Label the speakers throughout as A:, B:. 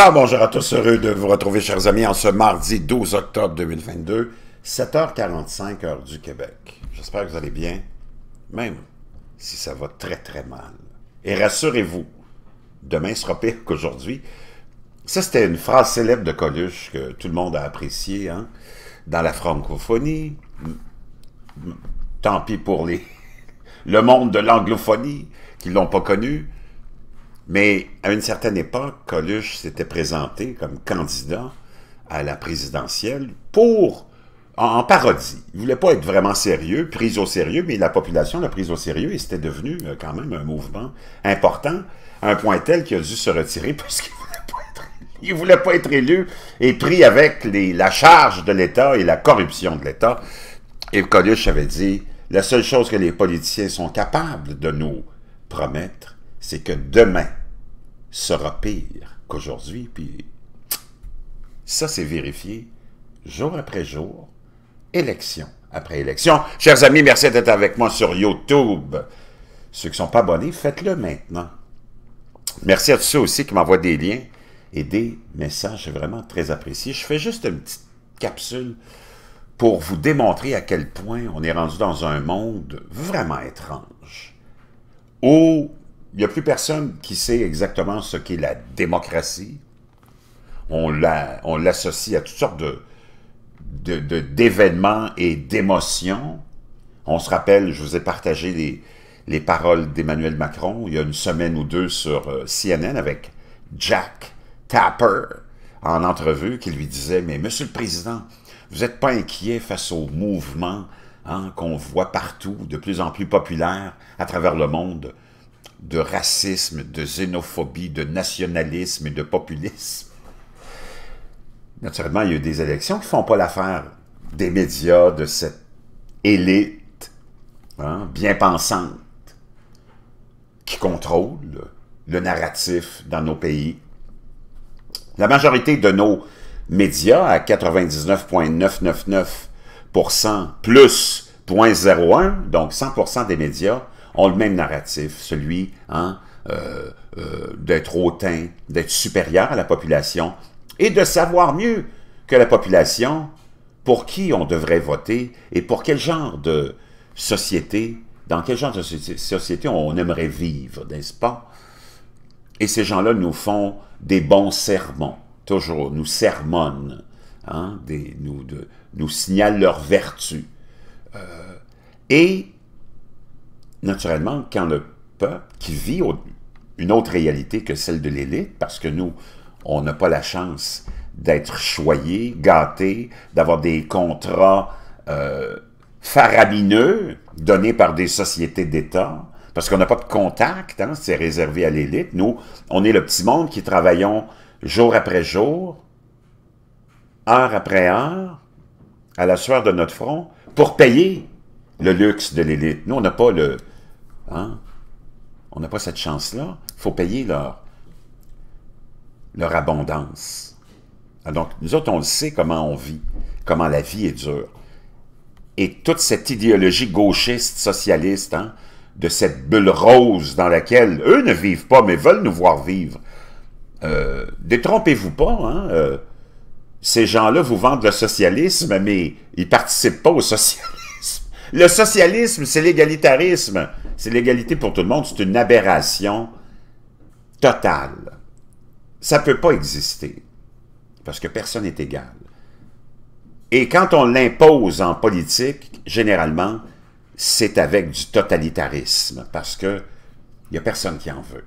A: Alors, bonjour à tous, heureux de vous retrouver, chers amis, en ce mardi 12 octobre 2022, 7h45, heure du Québec. J'espère que vous allez bien, même si ça va très très mal. Et rassurez-vous, demain sera pire qu'aujourd'hui. Ça, c'était une phrase célèbre de Coluche que tout le monde a appréciée, hein, dans la francophonie. Tant pis pour les, le monde de l'anglophonie qui ne l'ont pas connu. Mais à une certaine époque, Coluche s'était présenté comme candidat à la présidentielle pour, en, parodie. Il voulait pas être vraiment sérieux, pris au sérieux, mais la population l'a pris au sérieux et c'était devenu euh, quand même un mouvement important, à un point tel qu'il a dû se retirer parce qu'il ne voulait pas être élu et pris avec la charge de l'État et la corruption de l'État. Et Coluche avait dit, la seule chose que les politiciens sont capables de nous promettre, c'est que demain, sera pire qu'aujourd'hui. Puis ça, c'est vérifié jour après jour, élection après élection. Chers amis, merci d'être avec moi sur YouTube. Ceux qui ne sont pas abonnés, faites-le maintenant. Merci à tous ceux aussi qui m'envoient des liens et des messages. Vraiment très apprécié. Je fais juste une petite capsule pour vous démontrer à quel point on est rendu dans un monde vraiment étrange, où il n'y a plus personne qui sait exactement ce qu'est la démocratie. On l'associe à toutes sortes d'événements de, et d'émotions. On se rappelle, je vous ai partagé les, les paroles d'Emmanuel Macron il y a une semaine ou deux sur euh, CNN avec Jack Tapper en entrevue qui lui disait « Mais Monsieur le Président, vous n'êtes pas inquiet face au mouvement hein, qu'on voit partout, de plus en plus populaire à travers le monde? De racisme, de xénophobie, de nationalisme et de populisme. Naturellement, il y a des élections qui ne font pas l'affaire des médias, de cette élite hein, bien pensante qui contrôle le narratif dans nos pays. La majorité de nos médias, à 99,999% plus 0.01, donc 100% des médias, ont le même narratif, celui hein, euh, euh, d'être hautain, d'être supérieur à la population et de savoir mieux que la population pour qui on devrait voter et pour quel genre de société, dans quel genre de société on aimerait vivre, n'est-ce pas? Et ces gens-là nous font des bons sermons, toujours, nous sermonnent, hein, nous signalent leurs vertus. Euh, et naturellement, quand le peuple qui vit une autre réalité que celle de l'élite, parce que nous, on n'a pas la chance d'être choyés, gâtés, d'avoir des contrats euh, faramineux donnés par des sociétés d'État, parce qu'on n'a pas de contact, hein, c'est réservé à l'élite. Nous, on est le petit monde qui travaillons jour après jour, heure après heure, à la sueur de notre front, pour payer le luxe de l'élite. Nous, on n'a pas le, Hein? On n'a pas cette chance-là. Il faut payer leur, leur abondance. Ah, donc, nous autres, on le sait comment on vit, comment la vie est dure. Et toute cette idéologie gauchiste, socialiste, hein, de cette bulle rose dans laquelle eux ne vivent pas, mais veulent nous voir vivre. Euh, détrompez-vous pas, hein, euh, ces gens-là vous vendent le socialisme, mais ils participent pas au socialisme. Le socialisme, c'est l'égalitarisme. C'est l'égalité pour tout le monde. C'est une aberration totale. Ça ne peut pas exister. Parce que personne n'est égal. Et quand on l'impose en politique, généralement, c'est avec du totalitarisme. Parce que il n'y a personne qui en veut.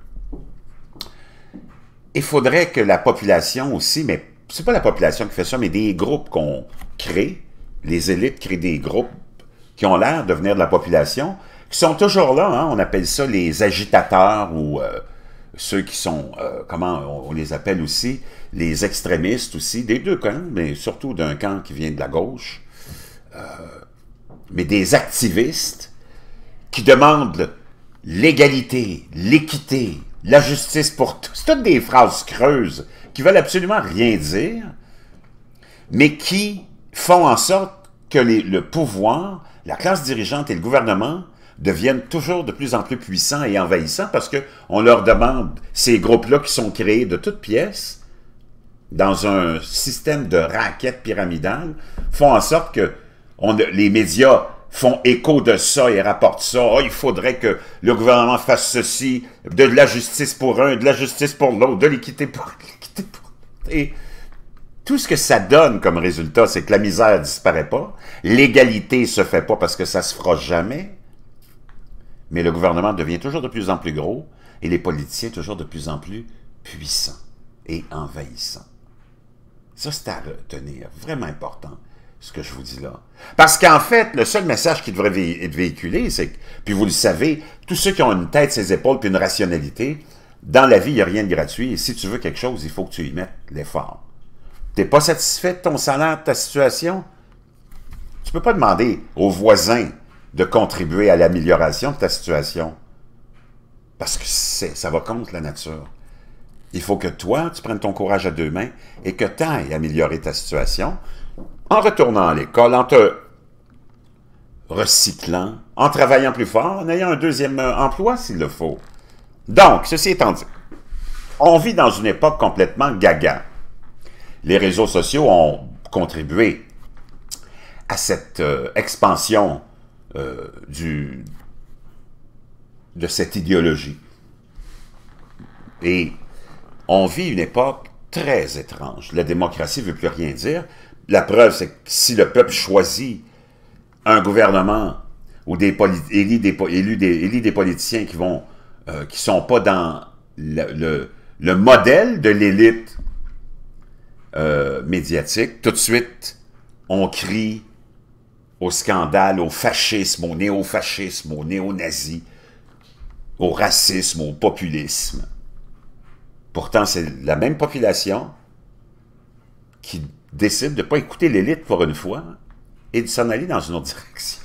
A: Il faudrait que la population aussi, mais c'est pas la population qui fait ça, mais des groupes qu'on crée, les élites créent des groupes qui ont l'air de venir de la population, qui sont toujours là, hein, on appelle ça les agitateurs ou euh, ceux qui sont, euh, comment on, les appelle aussi, les extrémistes aussi, des deux camps, mais surtout d'un camp qui vient de la gauche, euh, mais des activistes qui demandent l'égalité, l'équité, la justice pour tous. C'est toutes des phrases creuses qui veulent absolument rien dire, mais qui font en sorte que le pouvoir la classe dirigeante et le gouvernement deviennent toujours de plus en plus puissants et envahissants parce qu'on leur demande, ces groupes-là qui sont créés de toutes pièces, dans un système de raquettes pyramidales, font en sorte que les médias font écho de ça et rapportent ça. Oh, il faudrait que le gouvernement fasse ceci, de la justice pour un, de la justice pour l'autre, de l'équité pour l'équité pour Et tout ce que ça donne comme résultat, c'est que la misère disparaît pas, l'égalité se fait pas parce que ça se fera jamais, mais le gouvernement devient toujours de plus en plus gros et les politiciens toujours de plus en plus puissants et envahissants. Ça, c'est à retenir, vraiment important ce que je vous dis là. Parce qu'en fait, le seul message qui devrait être véhiculé, c'est que, puis vous le savez, tous ceux qui ont une tête, ses épaules, puis une rationalité, dans la vie, il n'y a rien de gratuit, et si tu veux quelque chose, il faut que tu y mettes l'effort. Tu n'es pas satisfait de ton salaire, de ta situation? Tu ne peux pas demander aux voisins de contribuer à l'amélioration de ta situation. Parce que ça va contre la nature. Il faut que toi, tu prennes ton courage à deux mains et que tu ailles améliorer ta situation en retournant à l'école, en te recyclant, en travaillant plus fort, en ayant un deuxième emploi s'il le faut. Donc, ceci étant dit, on vit dans une époque complètement gaga. Les réseaux sociaux ont contribué à cette euh, expansion euh, de cette idéologie. Et on vit une époque très étrange. La démocratie ne veut plus rien dire. La preuve, c'est que si le peuple choisit un gouvernement ou des, élus, des, élus, des, politiciens qui vont euh, sont pas dans le, le, modèle de l'élite euh, médiatique, tout de suite, on crie au scandale, au fascisme, au néo-fascisme, au néo-nazi, au racisme, au populisme. Pourtant, c'est la même population qui décide de ne pas écouter l'élite pour une fois et de s'en aller dans une autre direction.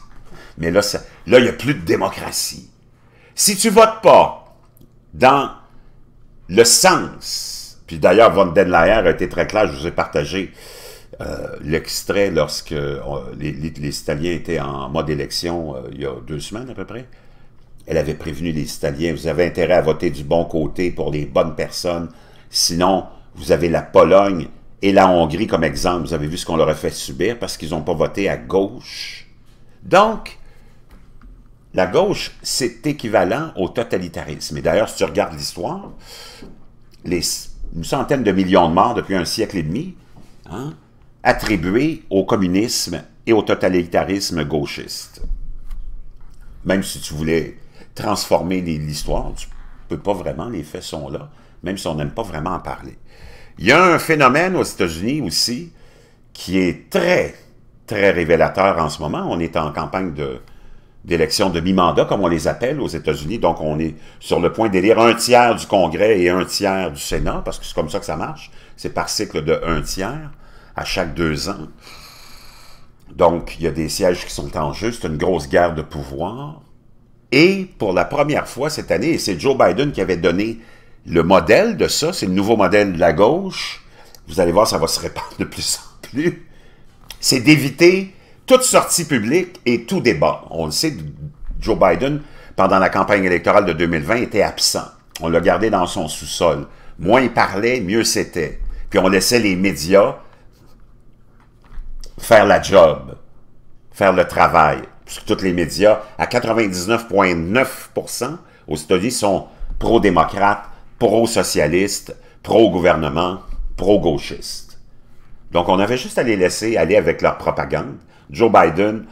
A: Mais là, là, il n'y a plus de démocratie. Si tu votes pas dans le sens, puis d'ailleurs, Von den Leyen a été très clair, je vous ai partagé euh, l'extrait lorsque les, les, Italiens étaient en mode élection euh, il y a deux semaines à peu près. Elle avait prévenu les Italiens, vous avez intérêt à voter du bon côté pour les bonnes personnes, sinon vous avez la Pologne et la Hongrie comme exemple, vous avez vu ce qu'on leur a fait subir parce qu'ils n'ont pas voté à gauche. Donc, la gauche, c'est équivalent au totalitarisme. Et d'ailleurs, si tu regardes l'histoire, les une centaine de millions de morts depuis un siècle et demi, hein, attribués au communisme et au totalitarisme gauchiste. Même si tu voulais transformer l'histoire, tu peux pas vraiment, les faits sont là, même si on n'aime pas vraiment en parler. Il y a un phénomène aux États-Unis aussi qui est très, très révélateur en ce moment. On est en campagne de d'élection de mi-mandat, comme on les appelle aux États-Unis. Donc, on est sur le point d'élire un tiers du Congrès et un tiers du Sénat, parce que c'est comme ça que ça marche. C'est par cycle de un tiers à chaque deux ans. Donc, il y a des sièges qui sont en jeu. C'est une grosse guerre de pouvoir. Et pour la première fois cette année, et c'est Joe Biden qui avait donné le modèle de ça, c'est le nouveau modèle de la gauche, vous allez voir, ça va se répandre de plus en plus, c'est d'éviter toute sortie publique et tout débat. On le sait, Joe Biden, pendant la campagne électorale de 2020, était absent. On l'a gardé dans son sous-sol. Moins il parlait, mieux c'était. Puis on laissait les médias faire la job, faire le travail. Puisque tous les médias, à 99,9% aux États-Unis, sont pro-démocrates, pro-socialiste, pro-gouvernement, pro-gauchiste. Donc, on avait juste à les laisser aller avec leur propagande. Joe Biden,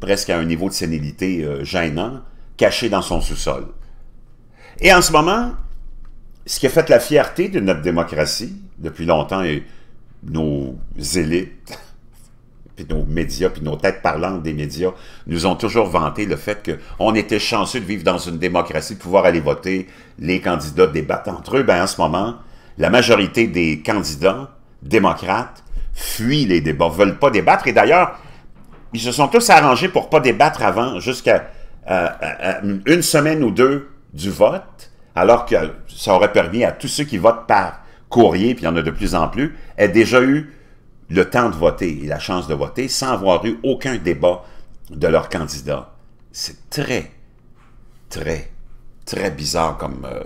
A: presque à un niveau de sénilité euh, gênant, caché dans son sous-sol. Et en ce moment, ce qui a fait la fierté de notre démocratie depuis longtemps et nos élites, puis nos médias, puis nos têtes parlantes des médias, nous ont toujours vanté le fait qu'on était chanceux de vivre dans une démocratie, de pouvoir aller voter, les candidats débattent entre eux. Ben, en ce moment, la majorité des candidats démocrates fuient les débats, veulent pas débattre. Et d'ailleurs, ils se sont tous arrangés pour pas débattre avant, jusqu'à euh, euh, une semaine ou deux du vote, alors que ça aurait permis à tous ceux qui votent par courrier, puis il y en a de plus en plus, aient déjà eu le temps de voter et la chance de voter sans avoir eu aucun débat de leur candidat. C'est très, très, très bizarre comme, euh,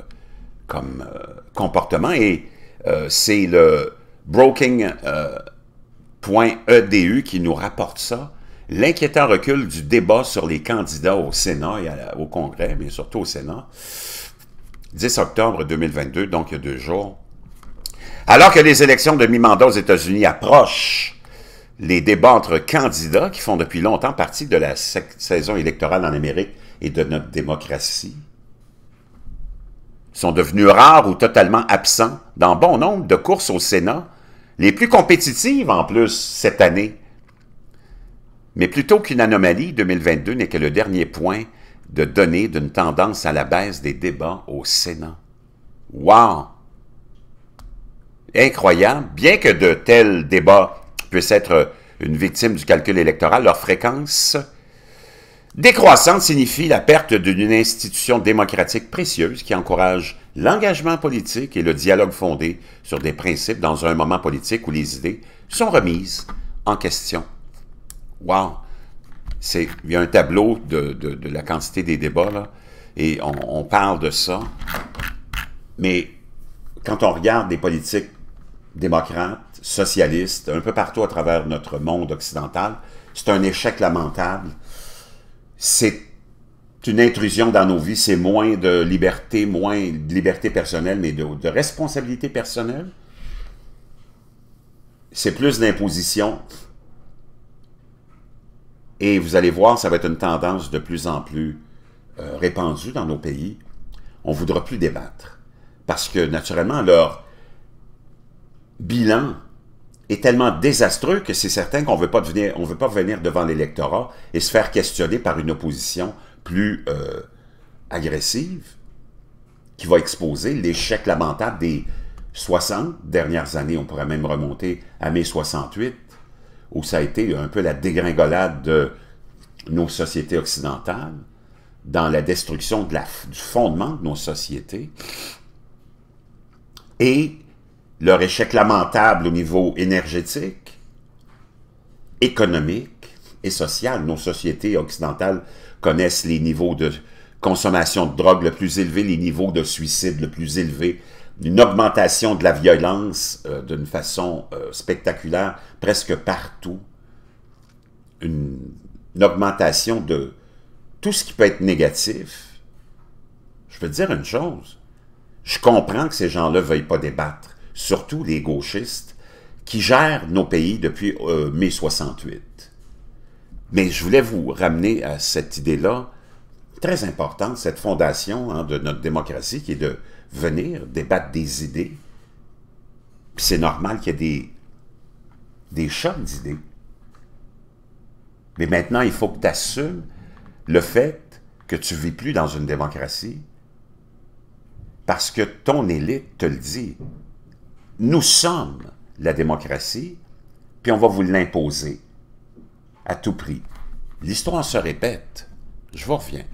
A: comme comportement. Et c'est le broking.edu euh, qui nous rapporte ça. L'inquiétant recul du débat sur les candidats au Sénat et au Congrès, mais surtout au Sénat. 10 octobre 2022, donc il y a deux jours. Alors que les élections de mi-mandat aux États-Unis approchent, les débats entre candidats qui font depuis longtemps partie de la saison électorale en Amérique et de notre démocratie sont devenus rares ou totalement absents dans bon nombre de courses au Sénat, les plus compétitives en plus cette année. Mais plutôt qu'une anomalie, 2022 n'est que le dernier point de données d'une tendance à la baisse des débats au Sénat. Wow! Incroyable! Bien que de tels débats puissent être une victime du calcul électoral, leur fréquence décroissante signifie la perte d'une institution démocratique précieuse qui encourage l'engagement politique et le dialogue fondé sur des principes dans un moment politique où les idées sont remises en question. Wow! Il y a un tableau de, la quantité des débats, là, et on, on parle de ça. Mais quand on regarde des politiques démocrates, socialistes, un peu partout à travers notre monde occidental, c'est un échec lamentable. C'est une intrusion dans nos vies, c'est moins de liberté, moins de liberté personnelle, mais de, responsabilité personnelle. C'est plus d'imposition. Et vous allez voir, ça va être une tendance de plus en plus euh, répandue dans nos pays. On ne voudra plus débattre. Parce que, naturellement, leur bilan est tellement désastreux que c'est certain qu'on ne veut pas venir devant l'électorat et se faire questionner par une opposition plus euh, agressive, qui va exposer l'échec lamentable des 60 dernières années. On pourrait même remonter à mai 68, où ça a été un peu la dégringolade de nos sociétés occidentales, dans la destruction du fondement de nos sociétés, et leur échec lamentable au niveau énergétique, économique et social. Nos sociétés occidentales connaissent les niveaux de consommation de drogue le plus élevé, les niveaux de suicide le plus élevé, une augmentation de la violence euh, d'une façon euh, spectaculaire presque partout, une, augmentation de tout ce qui peut être négatif. Je veux dire une chose, je comprends que ces gens-là ne veuillent pas débattre, surtout les gauchistes qui gèrent nos pays depuis euh, mai 68. Mais je voulais vous ramener à cette idée-là, très importante, cette fondation hein, de notre démocratie, qui est de venir débattre des idées. Puis c'est normal qu'il y ait des, des chocs d'idées. Mais maintenant, il faut que tu assumes le fait que tu ne vis plus dans une démocratie parce que ton élite te le dit. Nous sommes la démocratie, puis on va vous l'imposer à tout prix. L'histoire se répète. Je vous reviens.